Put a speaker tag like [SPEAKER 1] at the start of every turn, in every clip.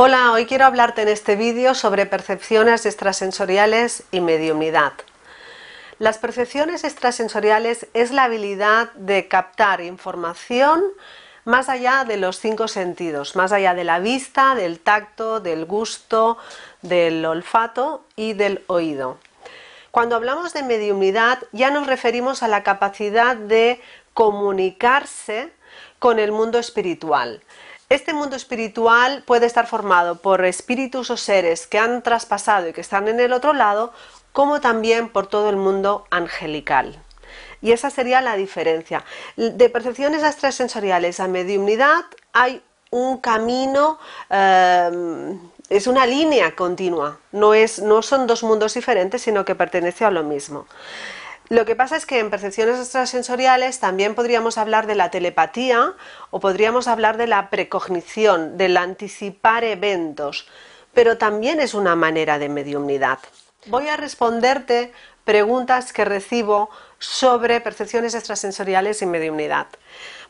[SPEAKER 1] Hola, hoy quiero hablarte en este vídeo sobre percepciones extrasensoriales y mediumnidad. Las percepciones extrasensoriales es la habilidad de captar información más allá de los cinco sentidos, más allá de la vista, del tacto, del gusto, del olfato y del oído. Cuando hablamos de mediumnidad ya nos referimos a la capacidad de comunicarse con el mundo espiritual. Este mundo espiritual puede estar formado por espíritus o seres que han traspasado y que están en el otro lado, como también por todo el mundo angelical. Y esa sería la diferencia. De percepciones extrasensoriales a mediumnidad hay un camino, eh, es una línea continua, no, es, no son dos mundos diferentes, sino que pertenece a lo mismo. Lo que pasa es que en percepciones extrasensoriales también podríamos hablar de la telepatía o podríamos hablar de la precognición, del anticipar eventos, pero también es una manera de mediumnidad. Voy a responderte preguntas que recibo sobre percepciones extrasensoriales y mediumnidad,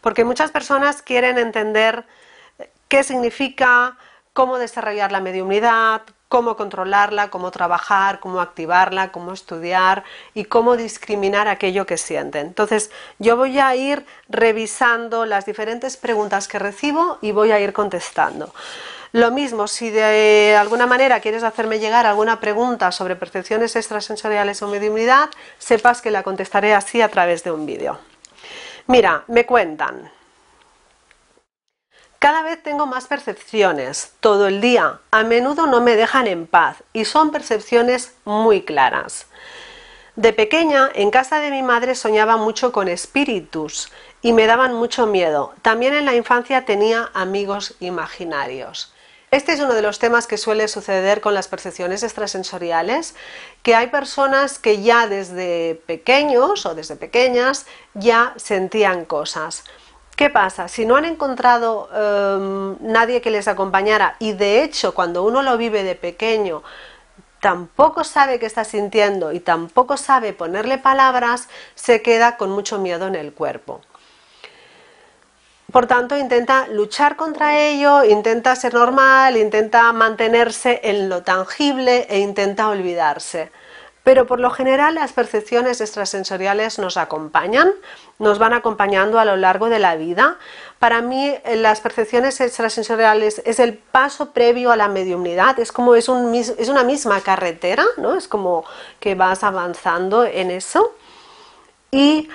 [SPEAKER 1] porque muchas personas quieren entender qué significa, cómo desarrollar la mediumnidad, cómo controlarla, cómo trabajar, cómo activarla, cómo estudiar y cómo discriminar aquello que sienten. Entonces, yo voy a ir revisando las diferentes preguntas que recibo y voy a ir contestando. Lo mismo, si de alguna manera quieres hacerme llegar alguna pregunta sobre percepciones extrasensoriales o mediumnidad, sepas que la contestaré así a través de un vídeo. Mira, me cuentan, cada vez tengo más percepciones, todo el día. A menudo no me dejan en paz y son percepciones muy claras. De pequeña, en casa de mi madre soñaba mucho con espíritus y me daban mucho miedo. También en la infancia tenía amigos imaginarios. Este es uno de los temas que suele suceder con las percepciones extrasensoriales, que hay personas que ya desde pequeños o desde pequeñas ya sentían cosas. ¿Qué pasa? Si no han encontrado em, nadie que les acompañara y de hecho cuando uno lo vive de pequeño tampoco sabe qué está sintiendo y tampoco sabe ponerle palabras, se queda con mucho miedo en el cuerpo. Por tanto, intenta luchar contra ello, intenta ser normal, intenta mantenerse en lo tangible e intenta olvidarse. Pero por lo general las percepciones extrasensoriales nos acompañan, nos van acompañando a lo largo de la vida. Para mí eh, las percepciones extrasensoriales es el paso previo a la mediumnidad, es como es, es una misma carretera, ¿no? es como que vas avanzando en eso. Y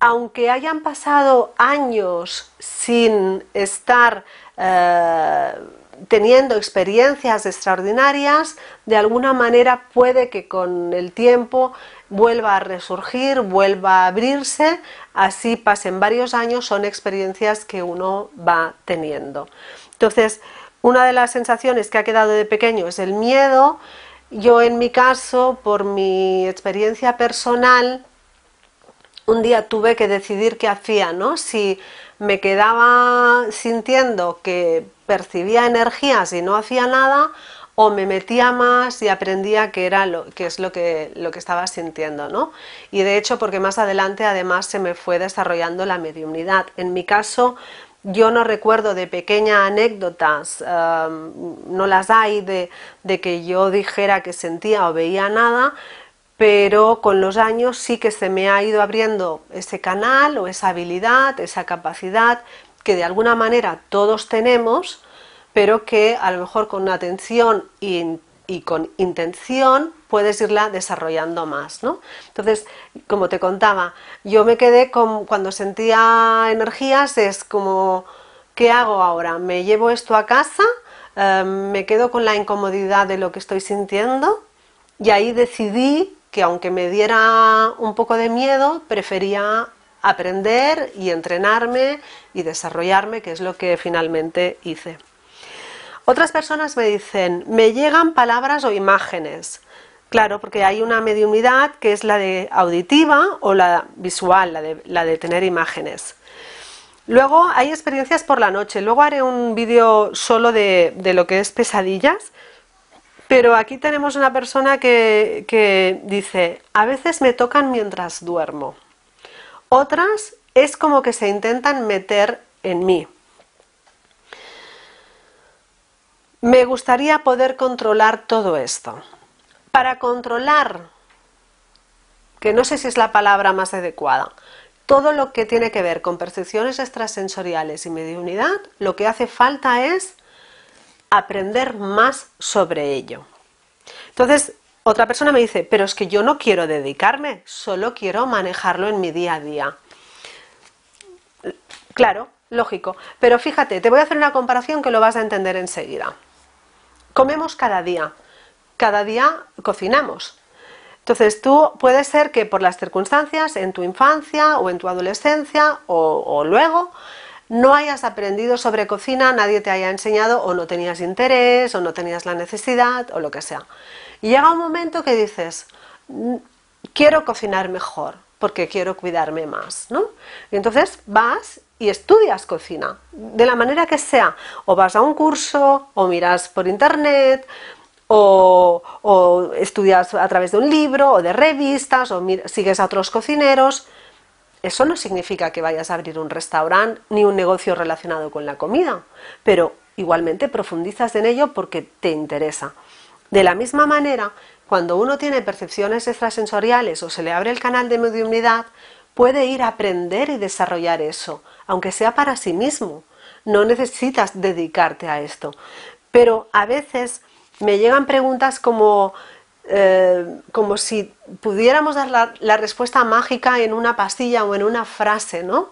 [SPEAKER 1] aunque hayan pasado años sin estar... Eh, teniendo experiencias extraordinarias, de alguna manera puede que con el tiempo vuelva a resurgir, vuelva a abrirse, así pasen varios años, son experiencias que uno va teniendo. Entonces, una de las sensaciones que ha quedado de pequeño es el miedo. Yo en mi caso, por mi experiencia personal, un día tuve que decidir qué hacía, ¿no? Si me quedaba sintiendo que percibía energías y no hacía nada, o me metía más y aprendía qué era lo que es lo que, lo que estaba sintiendo, ¿no? Y de hecho, porque más adelante además se me fue desarrollando la mediumnidad. En mi caso, yo no recuerdo de pequeñas anécdotas, no las hay de, de que yo dijera que sentía o veía nada, pero con los años sí que se me ha ido abriendo ese canal o esa habilidad, esa capacidad que de alguna manera todos tenemos, pero que a lo mejor con atención y, con intención puedes irla desarrollando más, ¿no? Entonces, como te contaba, yo me quedé con, cuando sentía energías, es como, ¿qué hago ahora? ¿Me llevo esto a casa? Em, ¿Me quedo con la incomodidad de lo que estoy sintiendo? Y ahí decidí que aunque me diera un poco de miedo, prefería aprender y entrenarme y desarrollarme, que es lo que finalmente hice. Otras personas me dicen, me llegan palabras o imágenes. Claro, porque hay una mediunidad que es la de auditiva o la visual, la de, la de tener imágenes. Luego hay experiencias por la noche. Luego haré un vídeo solo de, de lo que es pesadillas, pero aquí tenemos una persona que, dice, a veces me tocan mientras duermo. Otras es como que se intentan meter en mí. me gustaría poder controlar todo esto. Para controlar, que no sé si es la palabra más adecuada, todo lo que tiene que ver con percepciones extrasensoriales y mediunidad, lo que hace falta es aprender más sobre ello. Entonces, otra persona me dice, pero es que yo no quiero dedicarme, solo quiero manejarlo en mi día a día. Claro, lógico, pero fíjate, te voy a hacer una comparación que lo vas a entender enseguida. Comemos cada día, cada día cocinamos. Entonces tú puede ser que por las circunstancias en tu infancia o en tu adolescencia o, o luego no hayas aprendido sobre cocina, nadie te haya enseñado o no tenías interés o no tenías la necesidad o lo que sea. Y llega un momento que dices, mm, quiero cocinar mejor porque quiero cuidarme más, ¿no? Y entonces vas y estudias cocina, de la manera que sea, o vas a un curso, o miras por internet, o, o estudias a través de un libro, o de revistas, o sigues a otros cocineros, eso no significa que vayas a abrir un restaurante ni un negocio relacionado con la comida, pero igualmente profundizas en ello porque te interesa. De la misma manera, cuando uno tiene percepciones extrasensoriales o se le abre el canal de mediunidad, puede ir a aprender y desarrollar eso, aunque sea para sí mismo. No necesitas dedicarte a esto. Pero a veces me llegan preguntas como eh, como si pudiéramos dar la, respuesta mágica en una pastilla o en una frase, ¿no?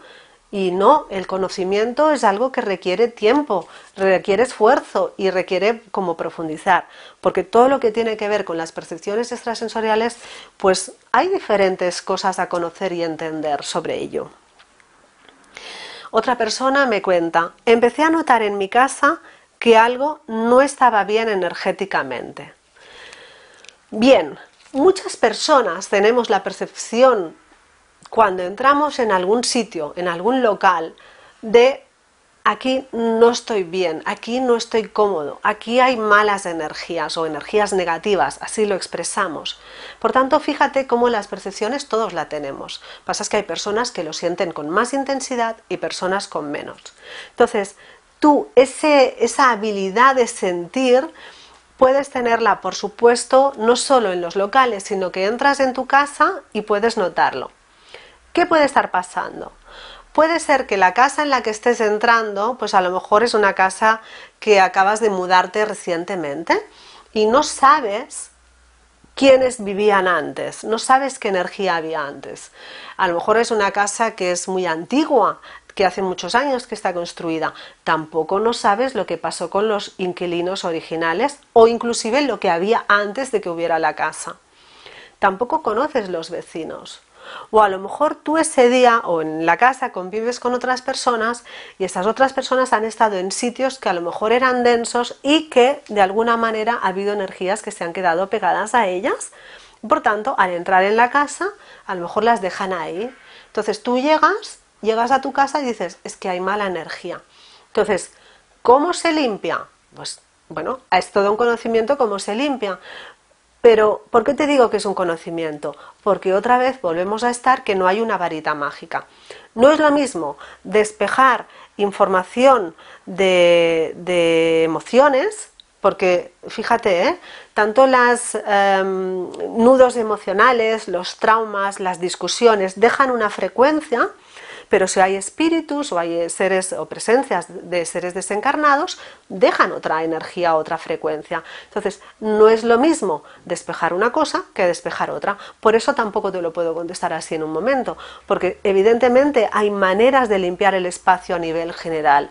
[SPEAKER 1] Y no, el conocimiento es algo que requiere tiempo, requiere esfuerzo y requiere como profundizar, porque todo lo que tiene que ver con las percepciones extrasensoriales, pues hay diferentes cosas a conocer y entender sobre ello. Otra persona me cuenta, empecé a notar en mi casa que algo no estaba bien energéticamente. Bien, muchas personas tenemos la percepción cuando entramos en algún sitio, en algún local, de aquí no estoy bien, aquí no estoy cómodo, aquí hay malas energías o energías negativas, así lo expresamos. Por tanto, fíjate cómo las percepciones todos la tenemos. Pasa que hay personas que lo sienten con más intensidad y personas con menos. Entonces, tú, esa habilidad de sentir, puedes tenerla, por supuesto, no solo en los locales, sino que entras en tu casa y puedes notarlo. ¿Qué puede estar pasando? Puede ser que la casa en la que estés entrando, pues a lo mejor es una casa que acabas de mudarte recientemente y no sabes quiénes vivían antes, no sabes qué energía había antes. A lo mejor es una casa que es muy antigua, que hace muchos años que está construida. Tampoco no sabes lo que pasó con los inquilinos originales o inclusive lo que había antes de que hubiera la casa. Tampoco conoces los vecinos. O a lo mejor tú ese día o en la casa convives con otras personas y esas otras personas han estado en sitios que a lo mejor eran densos y que de alguna manera ha habido energías que se han quedado pegadas a ellas. Por tanto, al entrar en la casa, a lo mejor las dejan ahí. Entonces tú llegas llegas a tu casa y dices, es que hay mala energía. Entonces, ¿cómo se limpia? Pues bueno, es todo un conocimiento cómo se limpia. Pero, ¿por qué te digo que es un conocimiento? Porque otra vez volvemos a estar que no hay una varita mágica. No es lo mismo despejar información de, emociones, porque fíjate, ¿eh? tanto los em, nudos emocionales, los traumas, las discusiones dejan una frecuencia pero si hay espíritus o hay seres o presencias de seres desencarnados, dejan otra energía, otra frecuencia. Entonces, no es lo mismo despejar una cosa que despejar otra. Por eso tampoco te lo puedo contestar así en un momento, porque evidentemente hay maneras de limpiar el espacio a nivel general.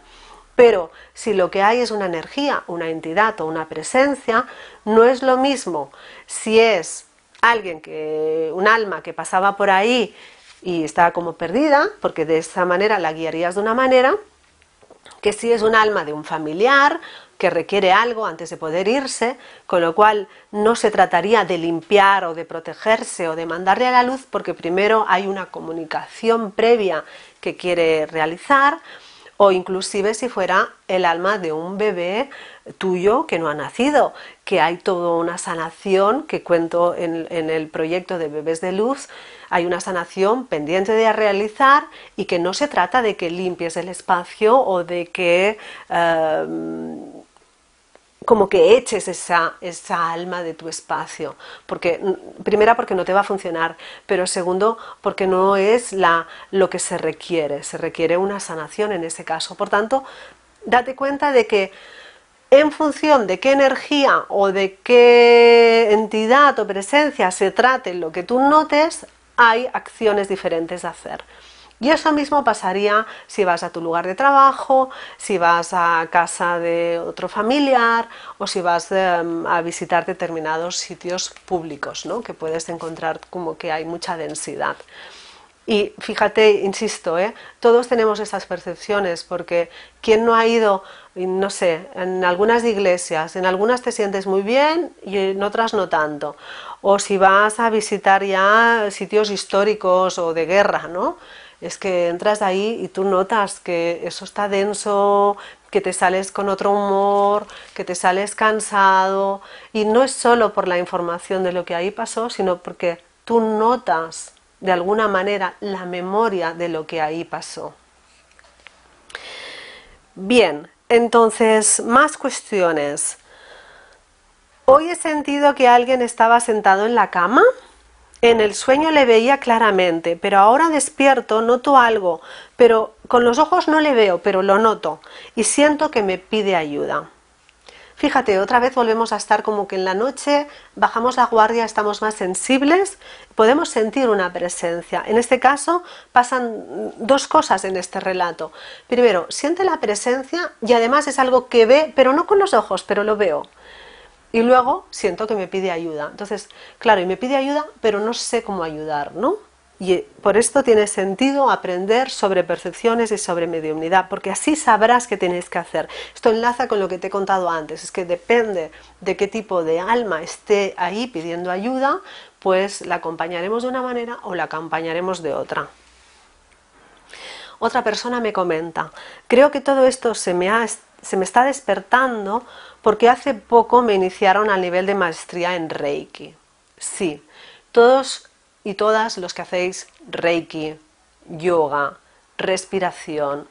[SPEAKER 1] Pero si lo que hay es una energía, una entidad o una presencia, no es lo mismo si es alguien que un alma que pasaba por ahí y está como perdida, porque de esa manera la guiarías de una manera, que si es un alma de un familiar que requiere algo antes de poder irse, con lo cual no se trataría de limpiar o de protegerse o de mandarle a la luz, porque primero hay una comunicación previa que quiere realizar, o inclusive si fuera el alma de un bebé tuyo que no ha nacido, que hay toda una sanación que cuento en, el proyecto de Bebés de Luz, hay una sanación pendiente de realizar y que no se trata de que limpies el espacio o de que... Em, como que eches esa, esa alma de tu espacio. Porque, primera, porque no te va a funcionar, pero segundo, porque no es la, lo que se requiere. Se requiere una sanación en ese caso. Por tanto, date cuenta de que en función de qué energía o de qué entidad o presencia se trate lo que tú notes, hay acciones diferentes a hacer. Y eso mismo pasaría si vas a tu lugar de trabajo, si vas a casa de otro familiar o si vas em, a visitar determinados sitios públicos, ¿no? que puedes encontrar como que hay mucha densidad. Y fíjate, insisto, ¿eh? todos tenemos esas percepciones, porque quien no ha ido, no sé, en algunas iglesias, en algunas te sientes muy bien y en otras no tanto. O si vas a visitar ya sitios históricos o de guerra, ¿no? Es que entras ahí y tú notas que eso está denso, que te sales con otro humor, que te sales cansado y no es solo por la información de lo que ahí pasó, sino porque tú notas de alguna manera la memoria de lo que ahí pasó. Bien, entonces, más cuestiones. Hoy he sentido que alguien estaba sentado en la cama en el sueño le veía claramente, pero ahora despierto, noto algo, pero con los ojos no le veo, pero lo noto y siento que me pide ayuda. Fíjate, otra vez volvemos a estar como que en la noche bajamos la guardia, estamos más sensibles, podemos sentir una presencia. En este caso pasan dos cosas en este relato. Primero, siente la presencia y además es algo que ve, pero no con los ojos, pero lo veo. Y luego siento que me pide ayuda. Entonces, claro, y me pide ayuda, pero no sé cómo ayudar, ¿no? Y por esto tiene sentido aprender sobre percepciones y sobre mediumnidad, porque así sabrás qué tienes que hacer. Esto enlaza con lo que te he contado antes, es que depende de qué tipo de alma esté ahí pidiendo ayuda, pues la acompañaremos de una manera o la acompañaremos de otra. Otra persona me comenta, creo que todo esto se me, se me está despertando porque hace poco me iniciaron al nivel de maestría en Reiki. Sí, todos y todas los que hacéis Reiki, yoga, respiración,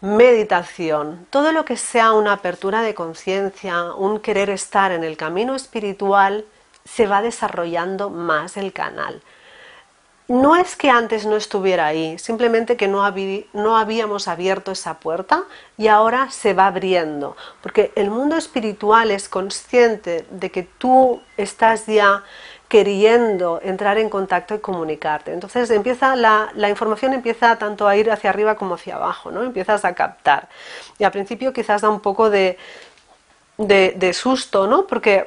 [SPEAKER 1] meditación, todo lo que sea una apertura de conciencia, un querer estar en el camino espiritual, se va desarrollando más el canal no es que antes no estuviera ahí, simplemente que no, habíamos abierto esa puerta y ahora se va abriendo, porque el mundo espiritual es consciente de que tú estás ya queriendo entrar en contacto y comunicarte. Entonces empieza la, información empieza tanto a ir hacia arriba como hacia abajo, ¿no? Empiezas a captar. Y al principio quizás da un poco de, de, de susto, ¿no? Porque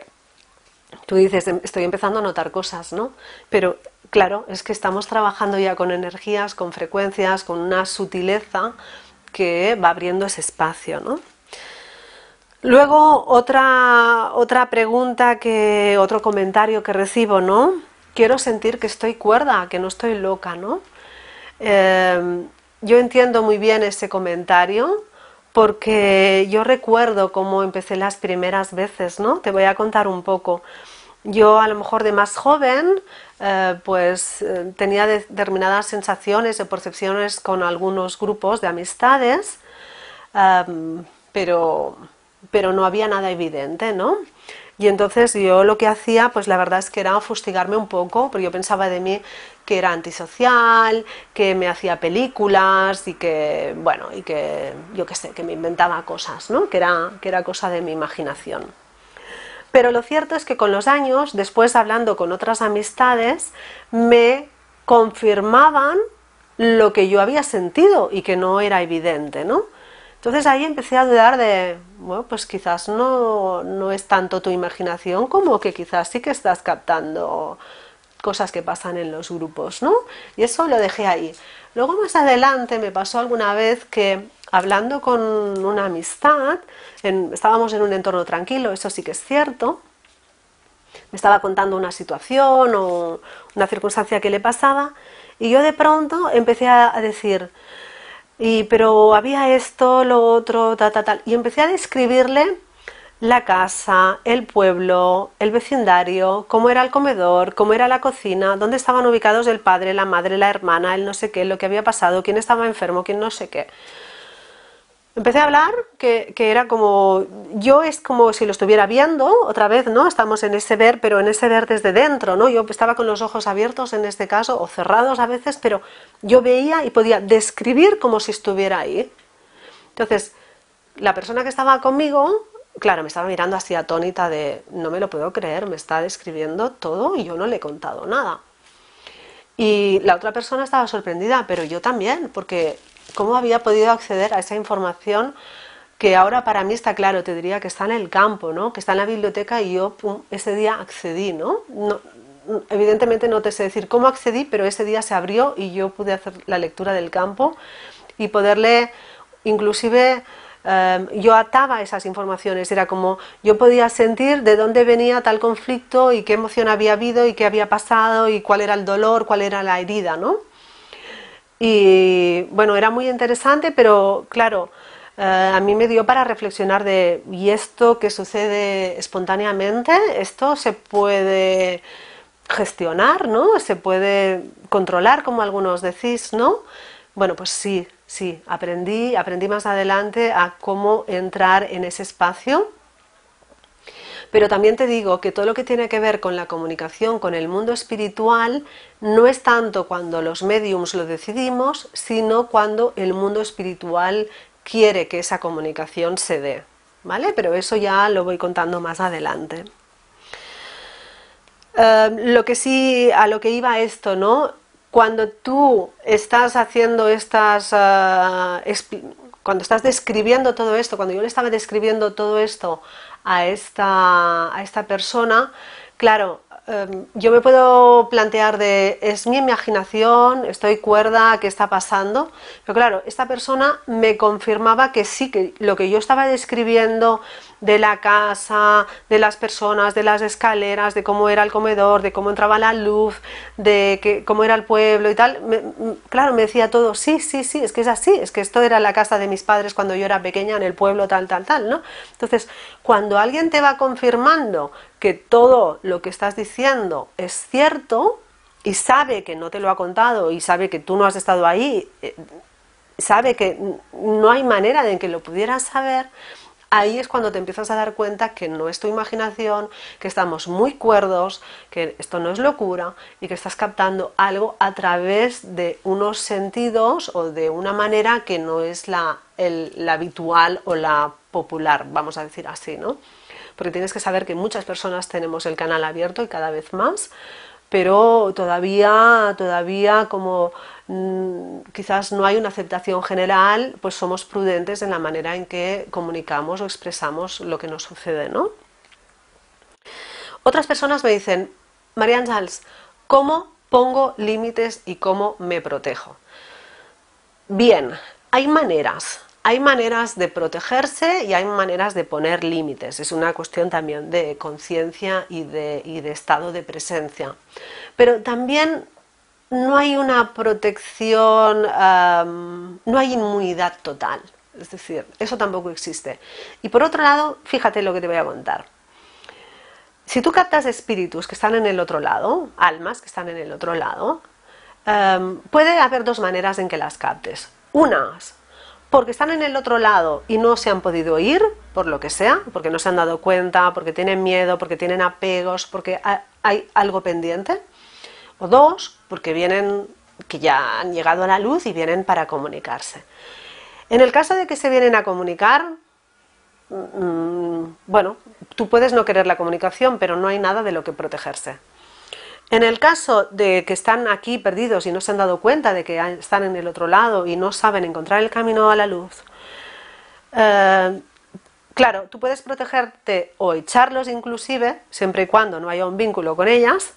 [SPEAKER 1] tú dices, estoy empezando a notar cosas, ¿no? Pero Claro, es que estamos trabajando ya con energías, con frecuencias, con una sutileza que va abriendo ese espacio, ¿no? Luego, otra, otra pregunta, que, otro comentario que recibo, ¿no? Quiero sentir que estoy cuerda, que no estoy loca, ¿no? Eh, yo entiendo muy bien ese comentario porque yo recuerdo cómo empecé las primeras veces, ¿no? Te voy a contar un poco. Yo a lo mejor de más joven eh, pues eh, tenía determinadas sensaciones o percepciones con algunos grupos de amistades, em, pero, pero no había nada evidente, ¿no? Y entonces yo lo que hacía, pues la verdad es que era fustigarme un poco, porque yo pensaba de mí que era antisocial, que me hacía películas y que, bueno, y que yo qué sé, que me inventaba cosas, ¿no? Que era, que era cosa de mi imaginación. Pero lo cierto es que con los años, después hablando con otras amistades, me confirmaban lo que yo había sentido y que no era evidente, ¿no? Entonces ahí empecé a dudar de, bueno, pues quizás no, no es tanto tu imaginación como que quizás sí que estás captando cosas que pasan en los grupos, ¿no? Y eso lo dejé ahí. Luego más adelante me pasó alguna vez que hablando con una amistad, estábamos en un entorno tranquilo, eso sí que es cierto, me estaba contando una situación o una circunstancia que le pasaba y yo de pronto empecé a decir, y, pero había esto, lo otro, tal, tal, tal, y empecé a describirle la casa, el pueblo, el vecindario, cómo era el comedor, cómo era la cocina, dónde estaban ubicados el padre, la madre, la hermana, el no sé qué, lo que había pasado, quién estaba enfermo, quién no sé qué. empecé a hablar que, era como, yo es como si lo estuviera viendo, otra vez, ¿no? Estamos en ese ver, pero en ese ver desde dentro, ¿no? Yo estaba con los ojos abiertos en este caso, o cerrados a veces, pero yo veía y podía describir como si estuviera ahí. Entonces, la persona que estaba conmigo, claro, me estaba mirando así atónita de, no me lo puedo creer, me está describiendo todo y yo no le he contado nada. Y la otra persona estaba sorprendida, pero yo también, porque ¿Cómo había podido acceder a esa información que ahora para mí está claro? Te diría que está en el campo, ¿no? que está en la biblioteca y yo ese día accedí. ¿no? evidentemente no te sé decir cómo accedí, pero ese día se abrió y yo pude hacer la lectura del campo y poderle inclusive em, yo ataba esas informaciones, era como yo podía sentir de dónde venía tal conflicto y qué emoción había habido y qué había pasado y cuál era el dolor, cuál era la herida, ¿no? Y bueno, era muy interesante, pero claro, eh, a mí me dio para reflexionar de, ¿y esto que sucede espontáneamente? ¿Esto se puede gestionar, ¿no? ¿Se puede controlar, como algunos decís, ¿no? Bueno, pues sí, sí, aprendí, aprendí más adelante a cómo entrar en ese espacio pero también te digo que todo lo que tiene que ver con la comunicación con el mundo espiritual no es tanto cuando los mediums lo decidimos, sino cuando el mundo espiritual quiere que esa comunicación se dé. ¿Vale? Pero eso ya lo voy contando más adelante. Eh, lo que sí, a lo que iba esto, ¿no? Cuando tú estás haciendo estas, eh, cuando estás describiendo todo esto, cuando yo le estaba describiendo todo esto a esta, a esta persona, claro, Em, yo me puedo plantear de, es mi imaginación, estoy cuerda, ¿qué está pasando? Pero claro, esta persona me confirmaba que sí, que lo que yo estaba describiendo de la casa, de las personas, de las escaleras, de cómo era el comedor, de cómo entraba la luz, de que, cómo era el pueblo y tal, claro, me decía todo, sí, sí, sí, es que es así, es que esto era la casa de mis padres cuando yo era pequeña en el pueblo, tal, tal, tal, ¿no? Entonces, cuando alguien te va confirmando que todo lo que estás diciendo es cierto y sabe que no te lo ha contado y sabe que tú no has estado ahí, eh, sabe que no hay manera de que lo pudieras saber, ahí es cuando te empiezas a dar cuenta que no es tu imaginación, que estamos muy cuerdos, que esto no es locura y que estás captando algo a través de unos sentidos o de una manera que no es la, habitual o la popular, vamos a decir así, ¿no? porque tienes que saber que muchas personas tenemos el canal abierto y cada vez más, pero todavía, todavía como mm, quizás no hay una aceptación general, pues somos prudentes en la manera en que comunicamos o expresamos lo que nos sucede, ¿no? Otras personas me dicen, Marian Sals, ¿cómo pongo límites y cómo me protejo? Bien, hay maneras, hay maneras de protegerse y hay maneras de poner límites. Es una cuestión también de conciencia y de, estado de presencia. Pero también no hay una protección, no hay inmunidad total. Es decir, eso tampoco existe. Y por otro lado, fíjate lo que te voy a contar. Si tú captas espíritus que están en el otro lado, almas que están en el otro lado, puede haber dos maneras en que las captes. Unas porque están en el otro lado y no se han podido ir, por lo que sea, porque no se han dado cuenta, porque tienen miedo, porque tienen apegos, porque hay algo pendiente. O dos, porque vienen, que ya han llegado a la luz y vienen para comunicarse. En el caso de que se vienen a comunicar, mm, bueno, tú puedes no querer la comunicación, pero no hay nada de lo que protegerse. En el caso de que están aquí perdidos y no se han dado cuenta de que están en el otro lado y no saben encontrar el camino a la luz, eh, claro, tú puedes protegerte o echarlos inclusive, siempre y cuando no haya un vínculo con ellas,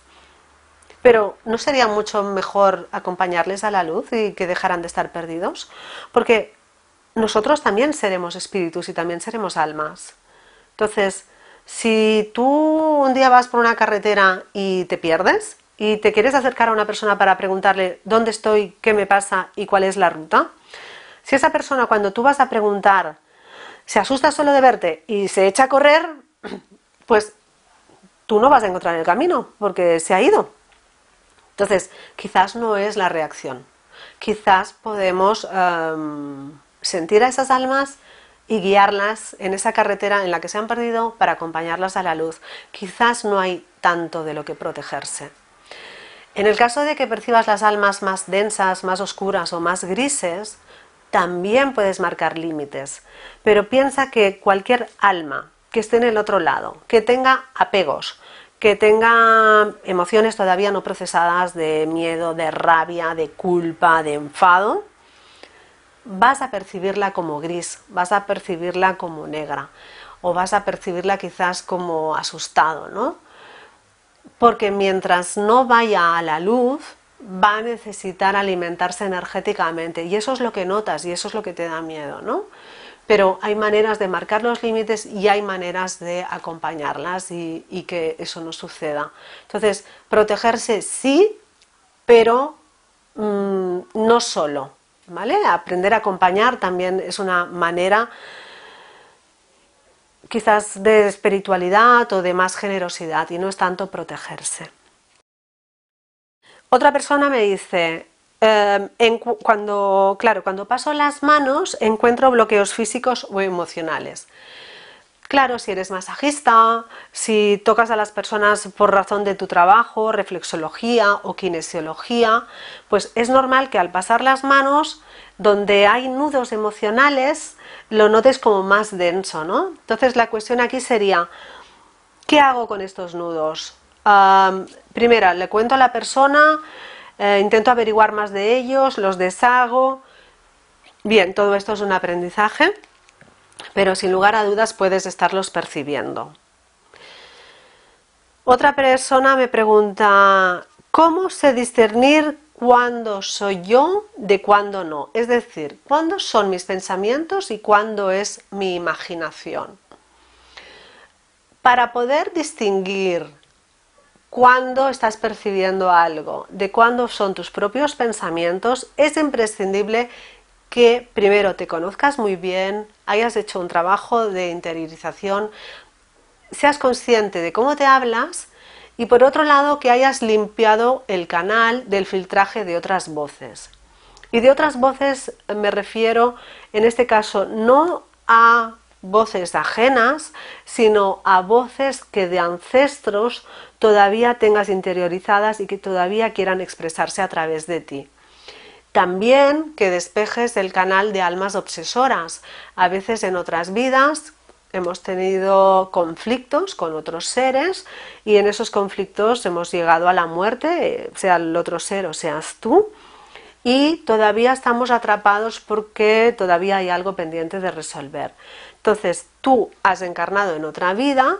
[SPEAKER 1] pero ¿no sería mucho mejor acompañarles a la luz y que dejaran de estar perdidos? Porque nosotros también seremos espíritus y también seremos almas. Entonces, si tú un día vas por una carretera y te pierdes y te quieres acercar a una persona para preguntarle dónde estoy, qué me pasa y cuál es la ruta, si esa persona cuando tú vas a preguntar se asusta solo de verte y se echa a correr, pues tú no vas a encontrar el camino porque se ha ido. Entonces, quizás no es la reacción. Quizás podemos em, sentir a esas almas y guiarlas en esa carretera en la que se han perdido para acompañarlas a la luz. Quizás no hay tanto de lo que protegerse. En el caso de que percibas las almas más densas, más oscuras o más grises, también puedes marcar límites. Pero piensa que cualquier alma que esté en el otro lado, que tenga apegos, que tenga emociones todavía no procesadas de miedo, de rabia, de culpa, de enfado, vas a percibirla como gris, vas a percibirla como negra o vas a percibirla quizás como asustado, ¿no? Porque mientras no vaya a la luz, va a necesitar alimentarse energéticamente y eso es lo que notas y eso es lo que te da miedo, ¿no? Pero hay maneras de marcar los límites y hay maneras de acompañarlas y, que eso no suceda. Entonces, protegerse sí, pero mm, no solo, Aprender a acompañar también es una manera quizás de espiritualidad o de más generosidad y no es tanto protegerse. Otra persona me dice, em, cuando, claro, cuando paso las manos encuentro bloqueos físicos o emocionales. Claro, si eres masajista, si tocas a las personas por razón de tu trabajo, reflexología o kinesiología, pues es normal que al pasar las manos, donde hay nudos emocionales, lo notes como más denso, ¿no? Entonces la cuestión aquí sería, ¿qué hago con estos nudos? primera, le cuento a la persona, eh, intento averiguar más de ellos, los deshago. Bien, todo esto es un aprendizaje pero sin lugar a dudas puedes estarlos percibiendo. Otra persona me pregunta, ¿cómo sé discernir cuándo soy yo de cuándo no? Es decir, ¿cuándo son mis pensamientos y cuándo es mi imaginación? Para poder distinguir cuándo estás percibiendo algo, de cuándo son tus propios pensamientos, es imprescindible que primero te conozcas muy bien, hayas hecho un trabajo de interiorización, seas consciente de cómo te hablas y por otro lado que hayas limpiado el canal del filtraje de otras voces. Y de otras voces me refiero en este caso no a voces ajenas, sino a voces que de ancestros todavía tengas interiorizadas y que todavía quieran expresarse a través de ti. También que despejes el canal de almas obsesoras. A veces en otras vidas hemos tenido conflictos con otros seres y en esos conflictos hemos llegado a la muerte, sea el otro ser o seas tú, y todavía estamos atrapados porque todavía hay algo pendiente de resolver. Entonces tú has encarnado en otra vida,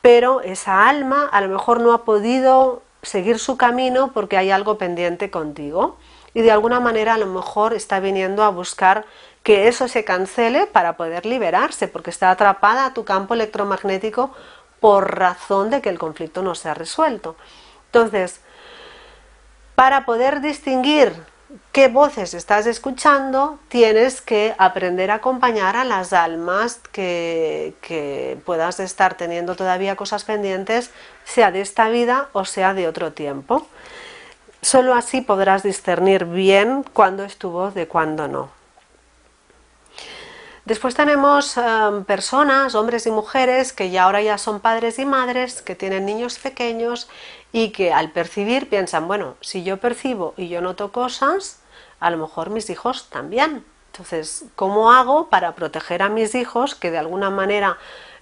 [SPEAKER 1] pero esa alma a lo mejor no ha podido seguir su camino porque hay algo pendiente contigo y de alguna manera a lo mejor está viniendo a buscar que eso se cancele para poder liberarse, porque está atrapada a tu campo electromagnético por razón de que el conflicto no se ha resuelto. Entonces, para poder distinguir qué voces estás escuchando, tienes que aprender a acompañar a las almas que, que, puedas estar teniendo todavía cosas pendientes, sea de esta vida o sea de otro tiempo. Solo así podrás discernir bien cuándo es tu voz de cuándo no. Después tenemos em, personas, hombres y mujeres, que ya ahora ya son padres y madres, que tienen niños pequeños y que al percibir piensan, bueno, si yo percibo y yo noto cosas, a lo mejor mis hijos también. Entonces, ¿cómo hago para proteger a mis hijos que de alguna manera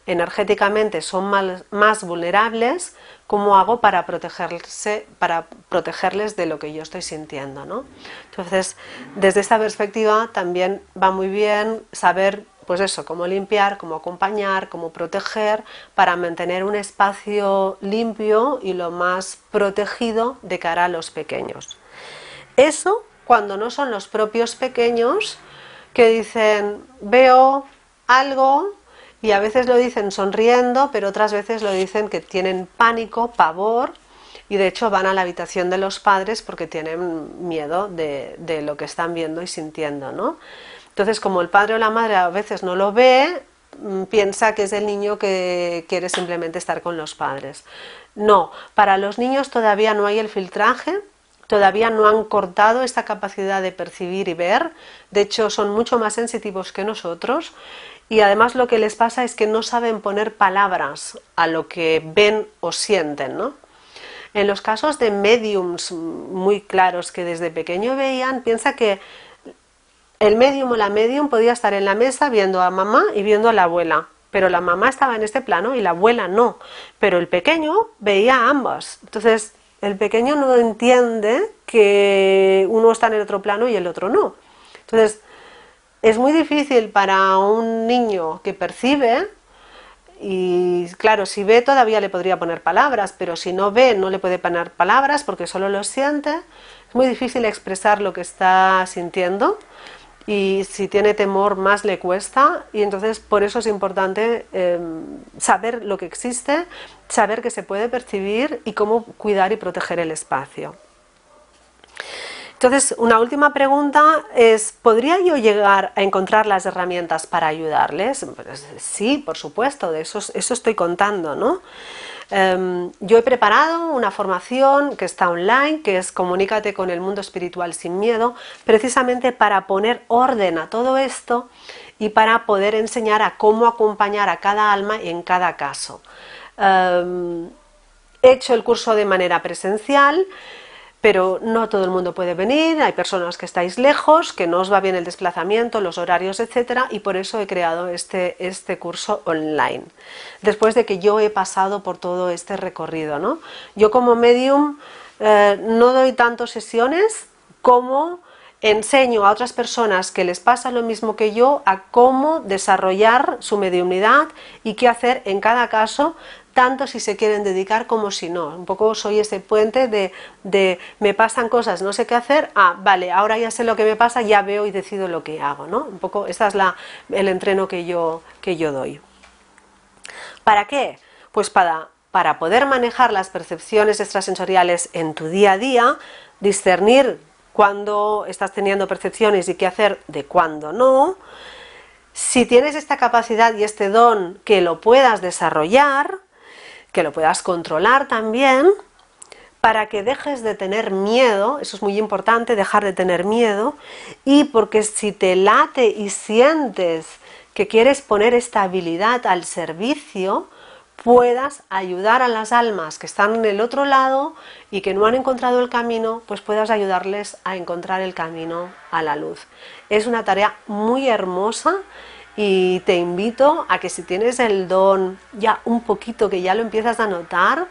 [SPEAKER 1] energéticamente son más, vulnerables, ¿cómo hago para, protegerse, para protegerles de lo que yo estoy sintiendo? ¿no? Entonces, desde esta perspectiva también va muy bien saber, pues eso, cómo limpiar, cómo acompañar, cómo proteger, para mantener un espacio limpio y lo más protegido de cara a los pequeños. Eso cuando no son los propios pequeños que dicen, veo algo, y a veces lo dicen sonriendo, pero otras veces lo dicen que tienen pánico, pavor y de hecho van a la habitación de los padres porque tienen miedo de, lo que están viendo y sintiendo, ¿no? Entonces, como el padre o la madre a veces no lo ve, mm, piensa que es el niño que quiere simplemente estar con los padres. No, para los niños todavía no hay el filtraje, todavía no han cortado esta capacidad de percibir y ver, de hecho son mucho más sensitivos que nosotros y además lo que les pasa es que no saben poner palabras a lo que ven o sienten, ¿no? En los casos de mediums muy claros que desde pequeño veían, piensa que el medium o la medium podía estar en la mesa viendo a mamá y viendo a la abuela, pero la mamá estaba en este plano y la abuela no, pero el pequeño veía a ambas. Entonces, el pequeño no entiende que uno está en el otro plano y el otro no. Entonces, es muy difícil para un niño que percibe y claro, si ve todavía le podría poner palabras, pero si no ve no le puede poner palabras porque solo lo siente. Es muy difícil expresar lo que está sintiendo y si tiene temor más le cuesta y entonces por eso es importante em, saber lo que existe, saber que se puede percibir y cómo cuidar y proteger el espacio. Entonces, una última pregunta es, ¿podría yo llegar a encontrar las herramientas para ayudarles? Pues, sí, por supuesto, de eso, estoy contando, ¿no? Em, yo he preparado una formación que está online, que es Comunícate con el mundo espiritual sin miedo, precisamente para poner orden a todo esto y para poder enseñar a cómo acompañar a cada alma en cada caso. Em, he hecho el curso de manera presencial pero no todo el mundo puede venir, hay personas que estáis lejos, que no os va bien el desplazamiento, los horarios, etcétera, y por eso he creado este, este curso online. Después de que yo he pasado por todo este recorrido, ¿no? Yo como medium eh, no doy tanto sesiones como enseño a otras personas que les pasa lo mismo que yo a cómo desarrollar su mediumnidad y qué hacer en cada caso tanto si se quieren dedicar como si no. Un poco soy ese puente de, de, me pasan cosas, no sé qué hacer, ah, vale, ahora ya sé lo que me pasa, ya veo y decido lo que hago, ¿no? Un poco, ese es la, el entreno que yo, que yo doy. ¿Para qué? Pues para, para poder manejar las percepciones extrasensoriales en tu día a día, discernir cuándo estás teniendo percepciones y qué hacer de cuándo no, si tienes esta capacidad y este don que lo puedas desarrollar, que lo puedas controlar también para que dejes de tener miedo, eso es muy importante, dejar de tener miedo, y porque si te late y sientes que quieres poner esta habilidad al servicio, puedas ayudar a las almas que están en el otro lado y que no han encontrado el camino, pues puedas ayudarles a encontrar el camino a la luz. Es una tarea muy hermosa y te invito a que si tienes el don ya un poquito que ya lo empiezas a notar,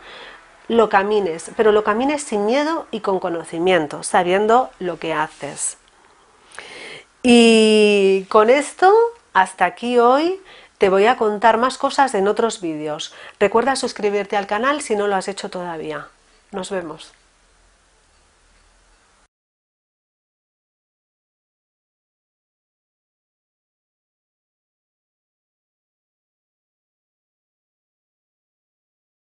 [SPEAKER 1] lo camines, pero lo camines sin miedo y con conocimiento, sabiendo lo que haces. Y con esto, hasta aquí hoy, te voy a contar más cosas en otros vídeos. Recuerda suscribirte al canal si no lo has hecho todavía. Nos vemos.